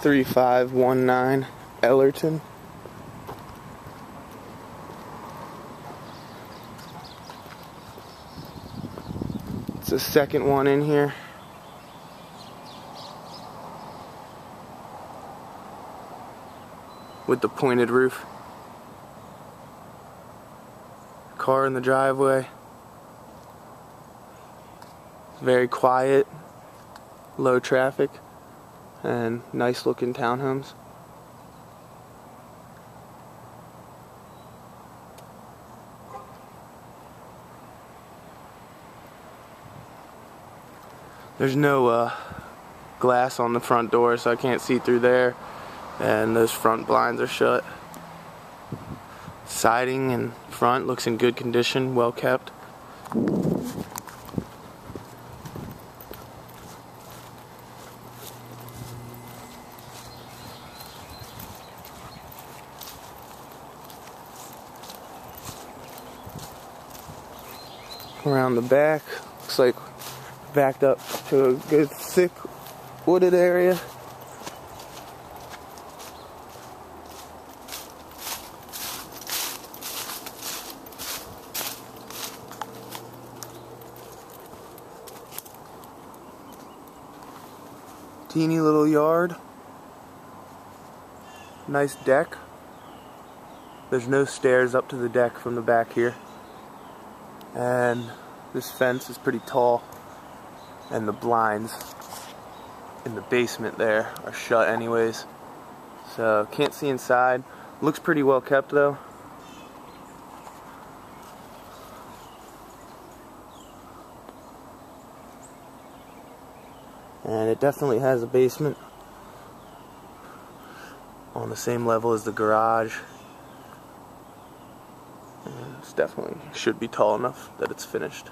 3519 Ellerton. It's the second one in here. With the pointed roof. Car in the driveway. Very quiet, low traffic, and nice looking townhomes. There's no uh, glass on the front door, so I can't see through there. And those front blinds are shut. Siding in front looks in good condition, well kept. Around the back, looks like backed up to a good thick wooded area. Teeny little yard. Nice deck. There's no stairs up to the deck from the back here. And this fence is pretty tall. And the blinds in the basement there are shut anyways. So can't see inside. Looks pretty well kept though. And it definitely has a basement on the same level as the garage it's definitely should be tall enough that it's finished